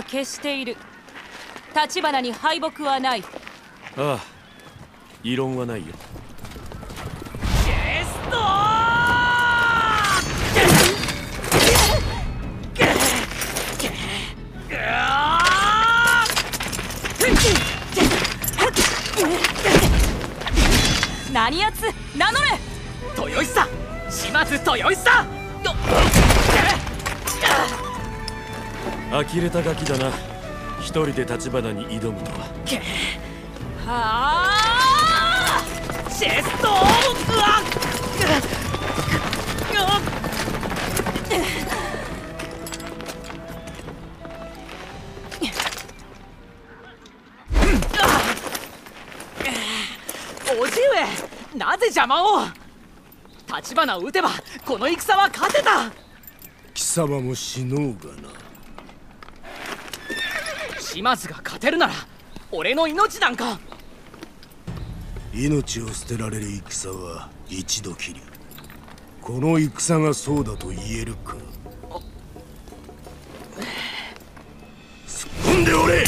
勝負は決している。立花に敗北はない。ああ異論はないよ。ゲスト。何やつ名乗れ豊久島津豊久よ呆れたガキだな。一人で立花に挑むとは。はあチェストうわおじ上なぜ邪魔を。立花を撃てばこの戦は勝てた。貴様も死のうがな島津が勝てるなら俺の命なんか。命を捨てられる戦は一度きり。この戦がそうだと言えるか。突っ込んでおれ！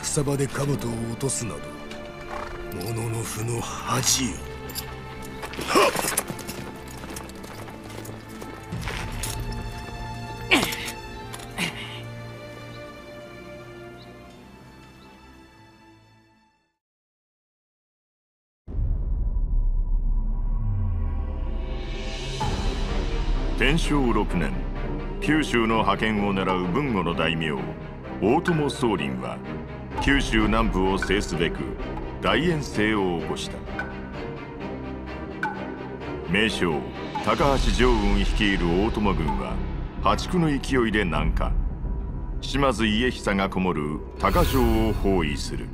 戦場で兜を落とすなど物の負の恥よ。天正6年九州の覇権を狙う文後の大名大友宗麟は九州南部を制すべく大遠征を起こした。名将高橋常雲率いる大友軍は破竹の勢いで南下。島津家久がこもる高城を包囲する。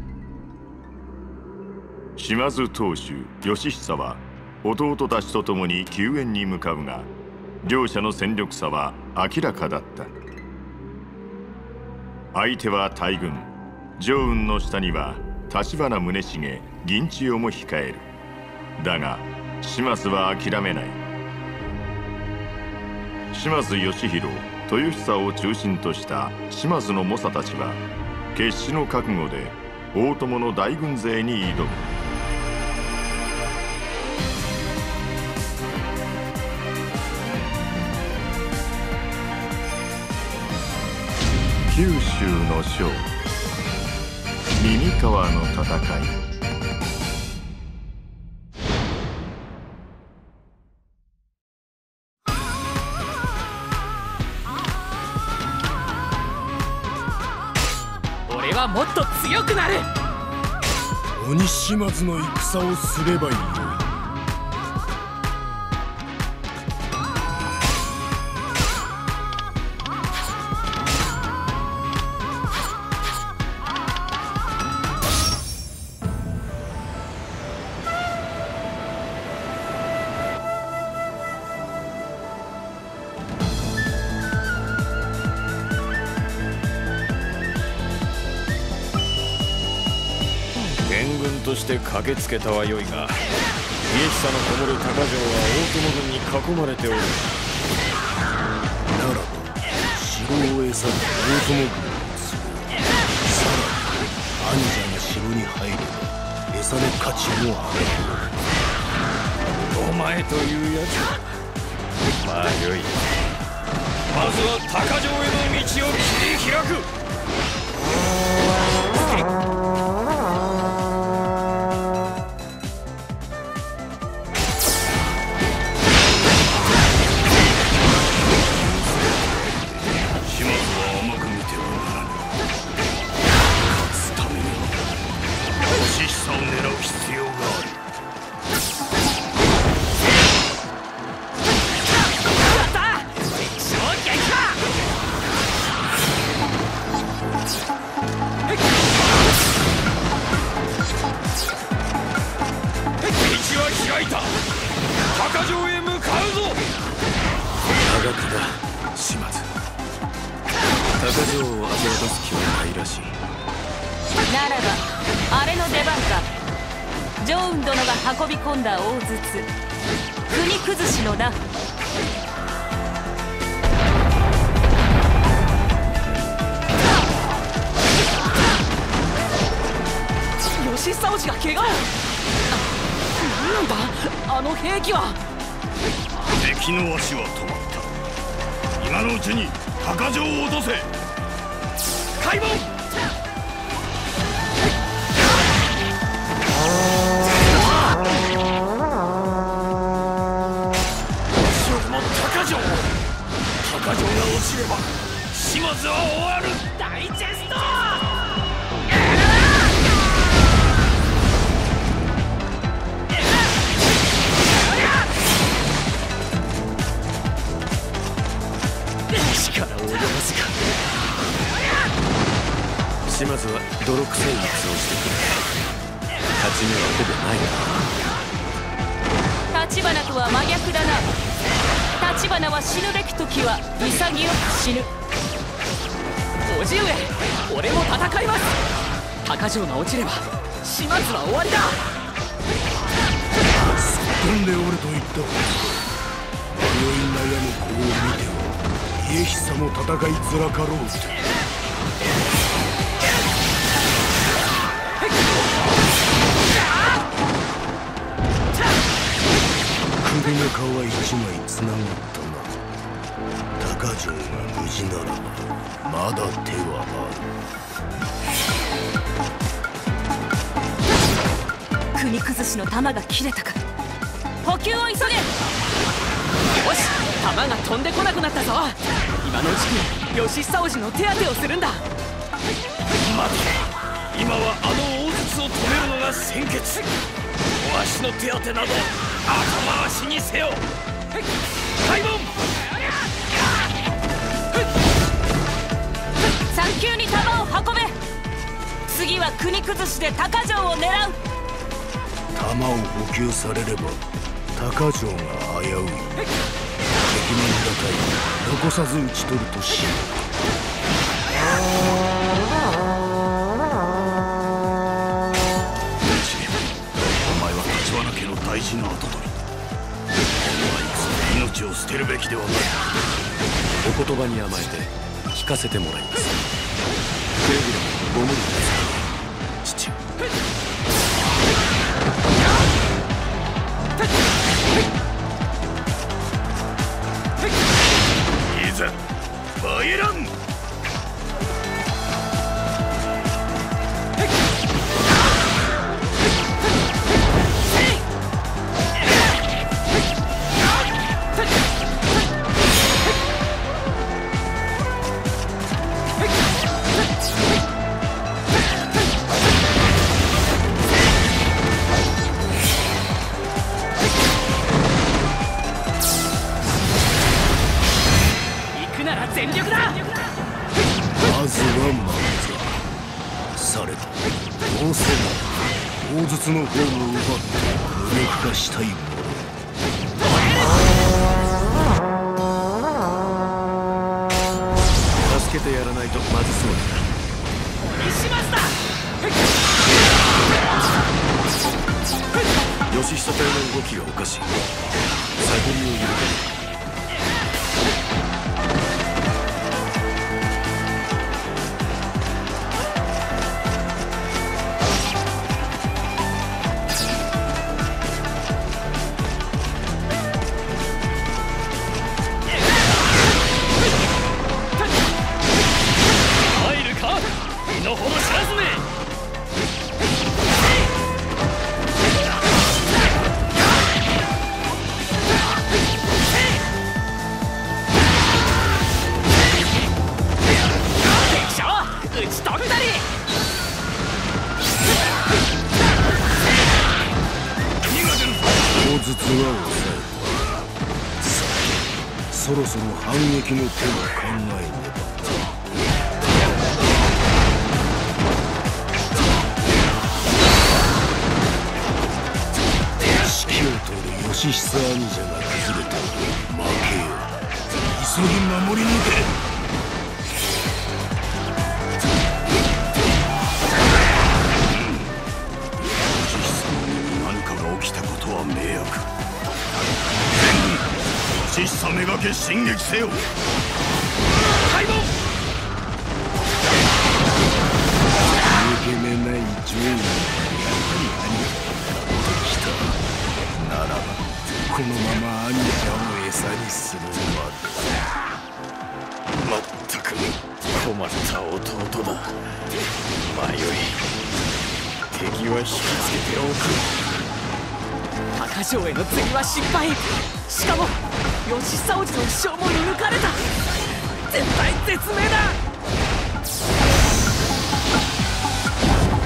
島津当主義久は弟たちと共に救援に向かうが両者の戦力差は明らかだった。相手は大軍常雲の下には橘宗茂銀千代も控える。だが島津は諦めない。島津義弘豊久を中心とした島津の猛者たちは決死の覚悟で大友の大軍勢に挑む。九州の将。耳川の戦い。俺はもっと強くなる。鬼島津の戦をすればいいして駆けつけたはよいが家久のこもる高城は大友軍に囲まれておる。ならば城を餌に。大友軍を継ぐさらに兄者が城に入れば餌の価値も上がるお前というやつまあよい。まずは高城への道を切り開く。込んだ大筒。国崩しの難吉沢氏が怪我なんだあの兵器は。敵の足は止まった。今のうちに鷹城を落とせ。開門れば島津は終わる。大チェスト！力を及ばずか。島津は泥臭い戦をしてくる。勝ち目はほぼない立花とは真逆だな。立花は死ぬべき時は潔く死ぬ。叔父上俺も戦います。鷹城が落ちれば島津は終わりだ。飛んでおると言った。迷い悩む子を見ては家久も戦いづらかろうって首の皮一枚つながったな鷹城が無事ならばまだ手はある。国崩しの弾が切れたか補給を急げよし弾が飛んでこなくなったぞ今のうちに義久王子の手当てをする。んだ待て今はあの大筒を止める。のが先決わしの手当てなど後回しにせよ。開門。早急に弾を運べ。次は国崩しで鷹城を狙う。弾を補給されれば鷹城が危うい。敵の味方に残さず討ち取るとしよう捨てるべきではない。お言葉に甘えて聞かせてもらいます。くれぐれもご無理全力だ。まずはまずされどどう。せなら大筒の方を奪って無力化したいもの助けてやらないとまずそう。だ石松だ義久隊の動きがおかしい探りを入れる大筒は抑えさあそろそろ反撃の手を考えねば指揮を執る義久兄者が崩れた負けよ急ぎ守り抜けけ進撃せよ。解剖。抜け目ないジョーがやはり兄貴来たならばこのまま兄貴を餌にする。までまったく困った弟だ。迷い。敵は引きつけておく。高城への次は失敗。しかも吉久おじの負傷も見抜かれた。絶対絶命だ。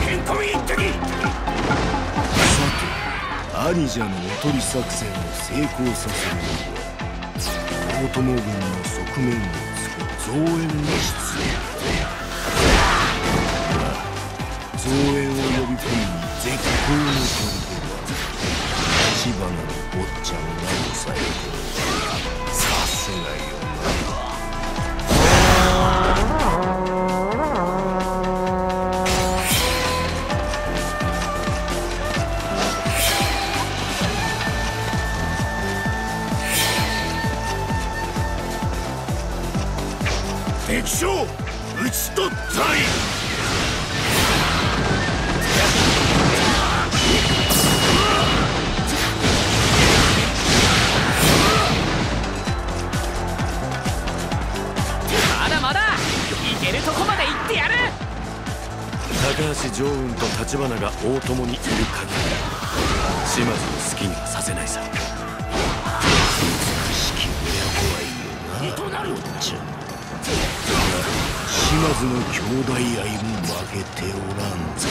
ケンコミ一敵さて兄者のおとり作戦を成功させる。には大友軍の側面をつく。増援が必要だ増援を呼び込みに絶好の取り立花の坊ちゃんが抑えてさすがよな敵将討ち取ったり橋常雲と橘が大友にいる限り島津を好きにはさせないさ美しき親子愛よなとなるちゃん島津の兄弟愛も負けておらんぞ。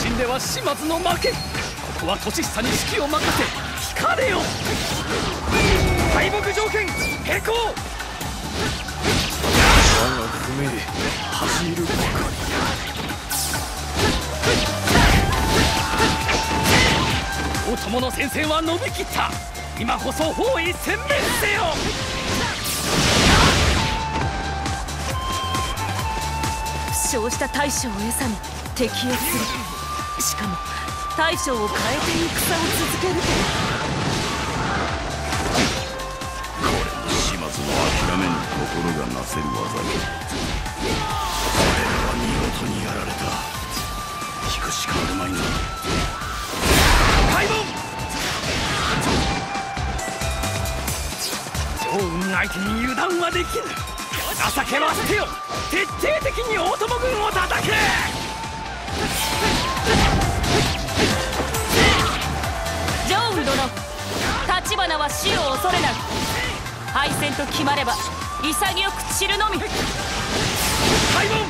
死んでは島津の負け。ここは年久に指揮を任せ引かれよ。敗北条件変更我が船で走るばか。大友の戦線は伸びきった。今こそ包囲殲滅せよ。負傷した大将を餌に敵をする。しかも大将を変えて戦を続けると島津の諦めぬ心がなせる技よ彼らは見事にやられた引くしかあるまいな開門常雲相手に油断はできぬ情けは捨てよ徹底的に大友軍を叩け花は死を恐れない敗戦と決まれば潔く散るのみ。開門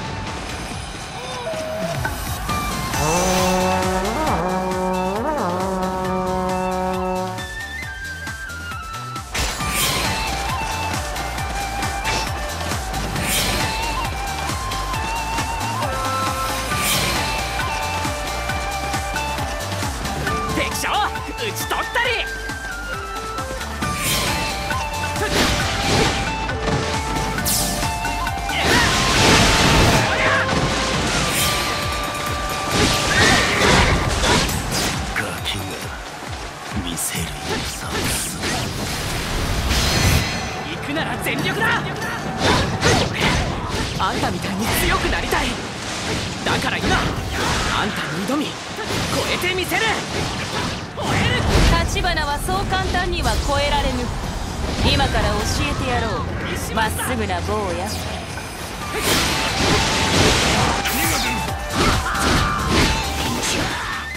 行くなら全力だ。あんたみたいに強くなりたい。だから今あんたに挑み超えてみせる。燃える立花はそう簡単には超えられぬ。今から教えてやろう。まっすぐな坊や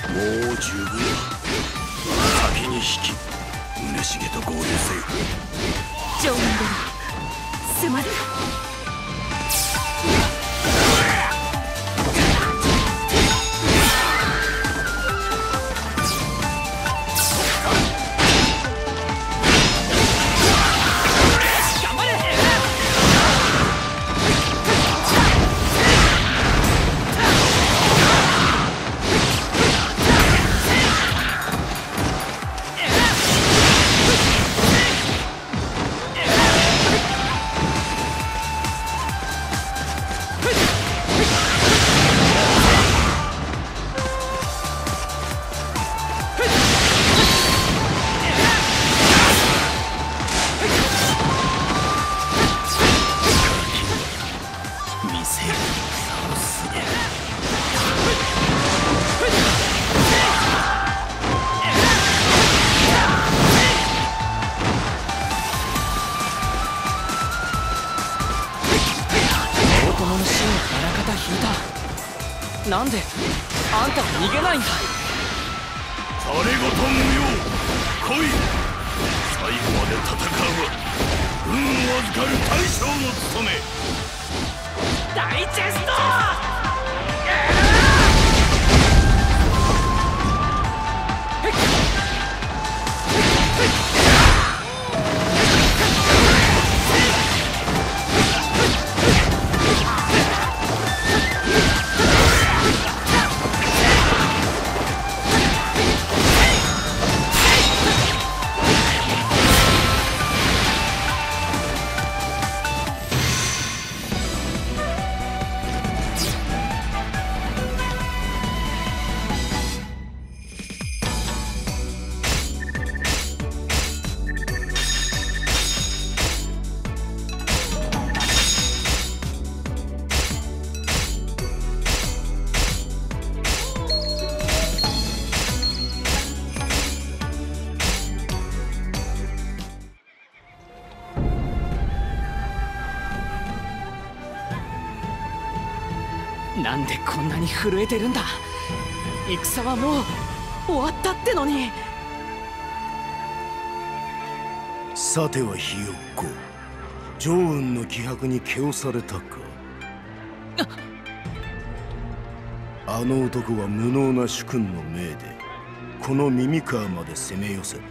もう十分先に引き宗茂と合流せよ。ジョン殿すまぬなんであんたは逃げないんだ。誰事無用。来い。最後まで戦うわ運を預かる大将の務め。大チェストこんなに震えてるんだ。戦はもう終わったってのに。さてはひよっこ。ジョーンの気迫に気をされたか。あの男は無能な主君の命でこの耳川まで攻め寄せた。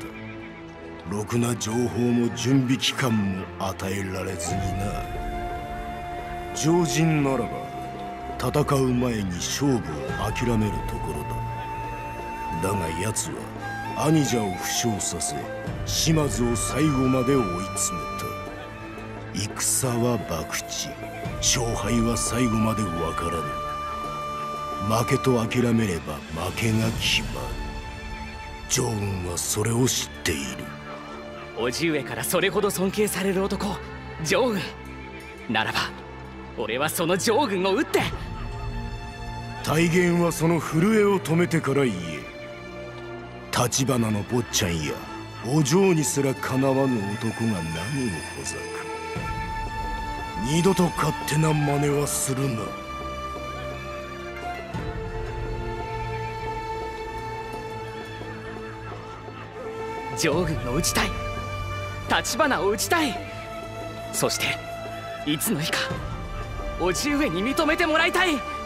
ろくな情報も準備期間も与えられずにな。常人ならば戦う前に勝負を諦めるところだ。だが奴は兄者を負傷させ島津を最後まで追い詰めた。戦は博打。勝敗は最後までわからぬ負けと諦めれば負けが決まるジョーンはそれを知っている。叔父上からそれほど尊敬される男ジョー軍ならば俺はそのジョー軍を撃って大元はその震えを止めてから言え。橘の坊ちゃんやお嬢にすらかなわぬ男が何をほざく。二度と勝手な真似はするな。ジョー軍を撃ちたい。橘を撃ちたい。そしていつの日か叔父上に認めてもらいたい。